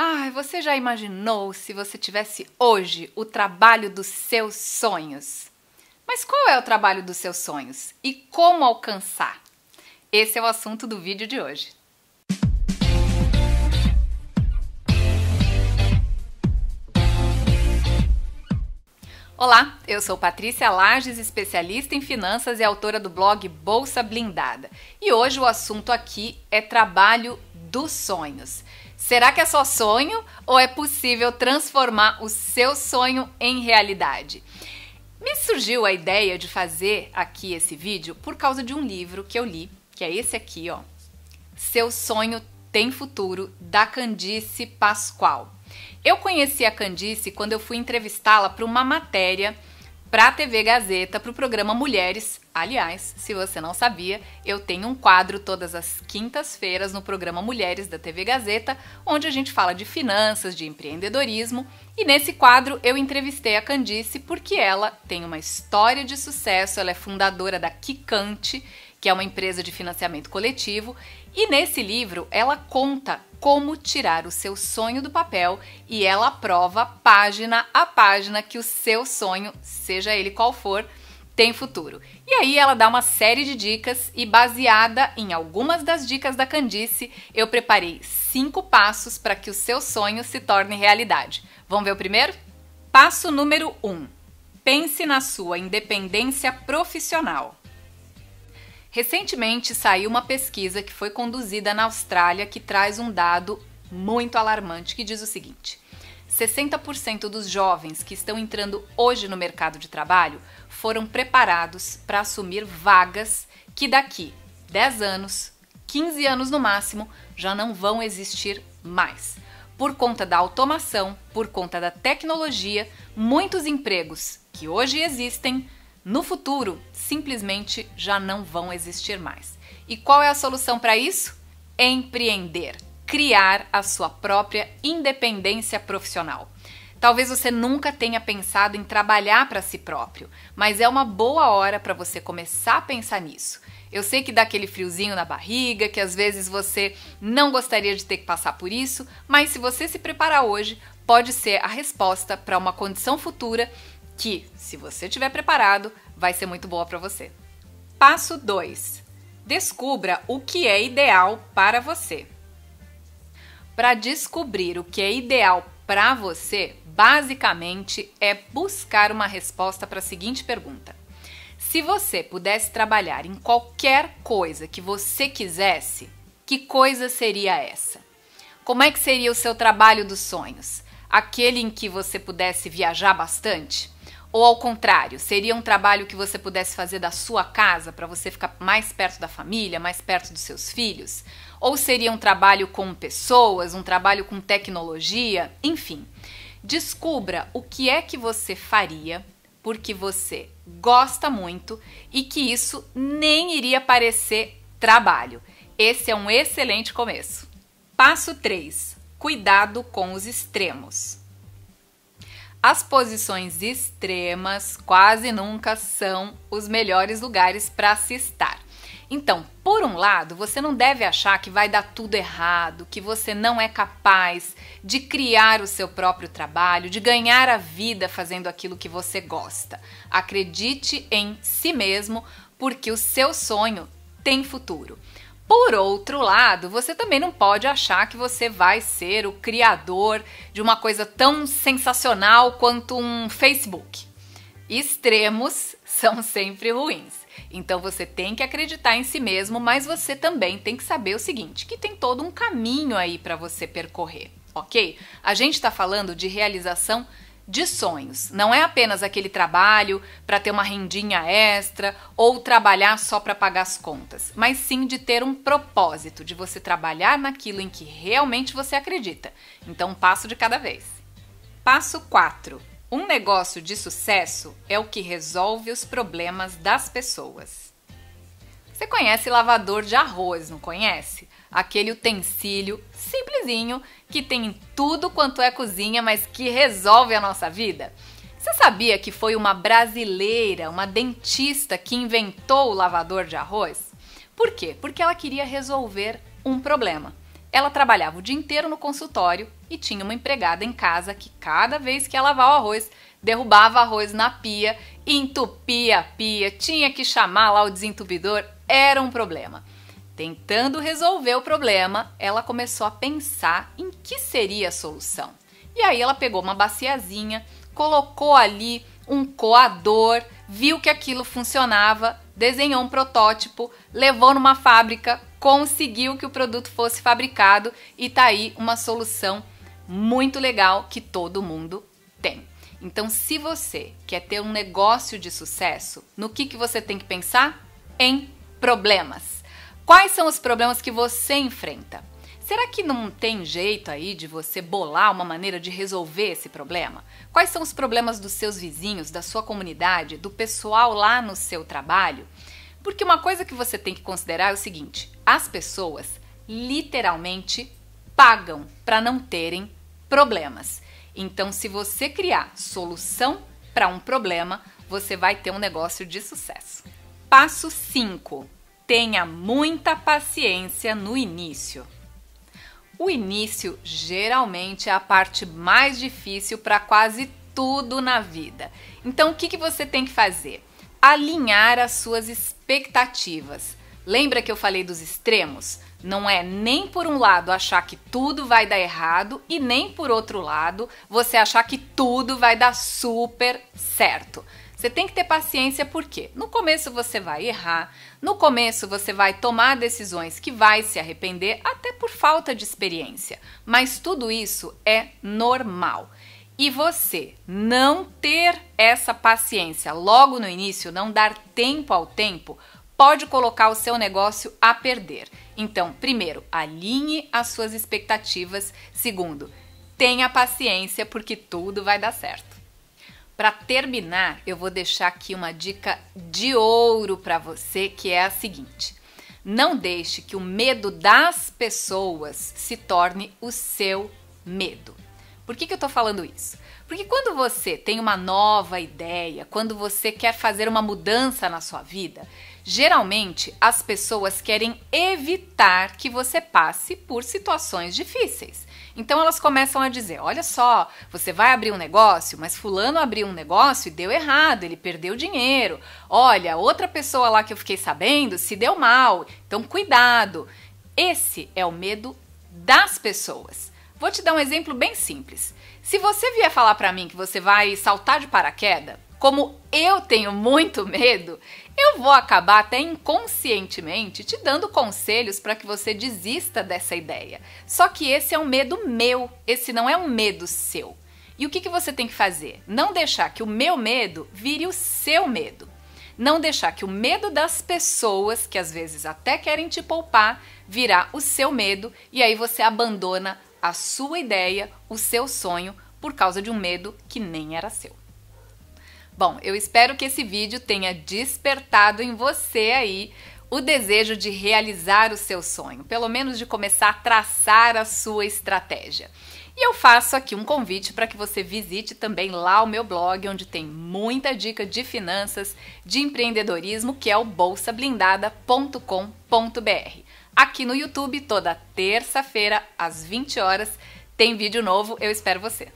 Ai, você já imaginou se você tivesse hoje o trabalho dos seus sonhos? Mas qual é o trabalho dos seus sonhos e como alcançar? Esse é o assunto do vídeo de hoje. Olá, eu sou Patrícia Lages, especialista em finanças e autora do blog Bolsa Blindada. E hoje o assunto aqui é trabalho dos sonhos. Será que é só sonho ou é possível transformar o seu sonho em realidade? Me surgiu a ideia de fazer aqui esse vídeo por causa de um livro que eu li, que é esse aqui, ó. Seu sonho tem futuro, da Candice Pascoal. Eu conheci a Candice quando eu fui entrevistá-la para uma matéria para a TV Gazeta, para o programa Mulheres. Aliás, se você não sabia, eu tenho um quadro todas as quintas-feiras no programa Mulheres da TV Gazeta, onde a gente fala de finanças, de empreendedorismo. E nesse quadro eu entrevistei a Candice porque ela tem uma história de sucesso, ela é fundadora da Kikante, que é uma empresa de financiamento coletivo, e nesse livro ela conta como tirar o seu sonho do papel e ela prova página a página que o seu sonho, seja ele qual for, tem futuro. E aí ela dá uma série de dicas e baseada em algumas das dicas da Candice, eu preparei cinco passos para que o seu sonho se torne realidade. Vamos ver o primeiro? Passo número 1. Um, pense na sua independência profissional. Recentemente saiu uma pesquisa que foi conduzida na Austrália que traz um dado muito alarmante que diz o seguinte: 60% dos jovens que estão entrando hoje no mercado de trabalho foram preparados para assumir vagas que daqui 10 anos, 15 anos no máximo, já não vão existir mais. Por conta da automação, por conta da tecnologia, muitos empregos que hoje existem no futuro simplesmente já não vão existir mais. E qual é a solução para isso? Empreender, criar a sua própria independência profissional. Talvez você nunca tenha pensado em trabalhar para si próprio, mas é uma boa hora para você começar a pensar nisso. Eu sei que dá aquele friozinho na barriga, que às vezes você não gostaria de ter que passar por isso, mas se você se preparar hoje, pode ser a resposta para uma condição futura que, se você estiver preparado, vai ser muito boa para você. Passo 2. Descubra o que é ideal para você. Para descobrir o que é ideal para você, basicamente é buscar uma resposta para a seguinte pergunta: Se você pudesse trabalhar em qualquer coisa que você quisesse, que coisa seria essa? Como é que seria o seu trabalho dos sonhos? Aquele em que você pudesse viajar bastante? Ou ao contrário, seria um trabalho que você pudesse fazer da sua casa para você ficar mais perto da família, mais perto dos seus filhos? Ou seria um trabalho com pessoas, um trabalho com tecnologia? Enfim, descubra o que é que você faria porque você gosta muito e que isso nem iria parecer trabalho. Esse é um excelente começo. Passo 3: cuidado com os extremos. As posições extremas quase nunca são os melhores lugares para se estar. Então, por um lado, você não deve achar que vai dar tudo errado, que você não é capaz de criar o seu próprio trabalho, de ganhar a vida fazendo aquilo que você gosta. Acredite em si mesmo, porque o seu sonho tem futuro. Por outro lado, você também não pode achar que você vai ser o criador de uma coisa tão sensacional quanto um Facebook. Extremos são sempre ruins. Então você tem que acreditar em si mesmo, mas você também tem que saber o seguinte, que tem todo um caminho aí para você percorrer, OK? A gente está falando de realização de sonhos. Não é apenas aquele trabalho para ter uma rendinha extra ou trabalhar só para pagar as contas, mas sim de ter um propósito, de você trabalhar naquilo em que realmente você acredita. Então, passo de cada vez. Passo 4. Um negócio de sucesso é o que resolve os problemas das pessoas. Você conhece lavador de arroz, não conhece? aquele utensílio simplesinho que tem em tudo quanto é cozinha, mas que resolve a nossa vida. Você sabia que foi uma brasileira, uma dentista, que inventou o lavador de arroz? Por quê? Porque ela queria resolver um problema. Ela trabalhava o dia inteiro no consultório e tinha uma empregada em casa que cada vez que ia lavar o arroz, derrubava arroz na pia, entupia a pia, tinha que chamar lá o desentupidor, era um problema. Tentando resolver o problema, ela começou a pensar em que seria a solução. E aí ela pegou uma baciazinha, colocou ali um coador, viu que aquilo funcionava, desenhou um protótipo, levou numa fábrica, conseguiu que o produto fosse fabricado e tá aí uma solução muito legal que todo mundo tem. Então, se você quer ter um negócio de sucesso, no que, que você tem que pensar? Em problemas. Quais são os problemas que você enfrenta? Será que não tem jeito aí de você bolar uma maneira de resolver esse problema? Quais são os problemas dos seus vizinhos, da sua comunidade, do pessoal lá no seu trabalho? Porque uma coisa que você tem que considerar é o seguinte: as pessoas literalmente pagam para não terem problemas. Então, se você criar solução para um problema, você vai ter um negócio de sucesso. Passo 5. Tenha muita paciência no início. O início geralmente é a parte mais difícil para quase tudo na vida. Então, o que, que você tem que fazer? Alinhar as suas expectativas. Lembra que eu falei dos extremos? Não é nem por um lado achar que tudo vai dar errado e nem por outro lado você achar que tudo vai dar super certo. Você tem que ter paciência porque no começo você vai errar, no começo você vai tomar decisões que vai se arrepender até por falta de experiência, mas tudo isso é normal. E você não ter essa paciência logo no início, não dar tempo ao tempo, pode colocar o seu negócio a perder. Então, primeiro, alinhe as suas expectativas. Segundo, tenha paciência porque tudo vai dar certo. Para terminar, eu vou deixar aqui uma dica de ouro para você, que é a seguinte: não deixe que o medo das pessoas se torne o seu medo. Por que, que eu estou falando isso? Porque quando você tem uma nova ideia, quando você quer fazer uma mudança na sua vida, geralmente as pessoas querem evitar que você passe por situações difíceis. Então elas começam a dizer: olha só, você vai abrir um negócio, mas Fulano abriu um negócio e deu errado, ele perdeu dinheiro. Olha, outra pessoa lá que eu fiquei sabendo se deu mal, então cuidado. Esse é o medo das pessoas. Vou te dar um exemplo bem simples. Se você vier falar para mim que você vai saltar de paraquedas, como eu tenho muito medo, eu vou acabar até inconscientemente te dando conselhos para que você desista dessa ideia. Só que esse é um medo meu, esse não é um medo seu. E o que, que você tem que fazer? Não deixar que o meu medo vire o seu medo. Não deixar que o medo das pessoas, que às vezes até querem te poupar, virar o seu medo e aí você abandona a sua ideia, o seu sonho, por causa de um medo que nem era seu. Bom, eu espero que esse vídeo tenha despertado em você aí o desejo de realizar o seu sonho, pelo menos de começar a traçar a sua estratégia. E eu faço aqui um convite para que você visite também lá o meu blog, onde tem muita dica de finanças, de empreendedorismo, que é o bolsablindada.com.br. Aqui no YouTube, toda terça-feira, às 20 horas, tem vídeo novo. Eu espero você.